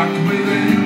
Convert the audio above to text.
stuck within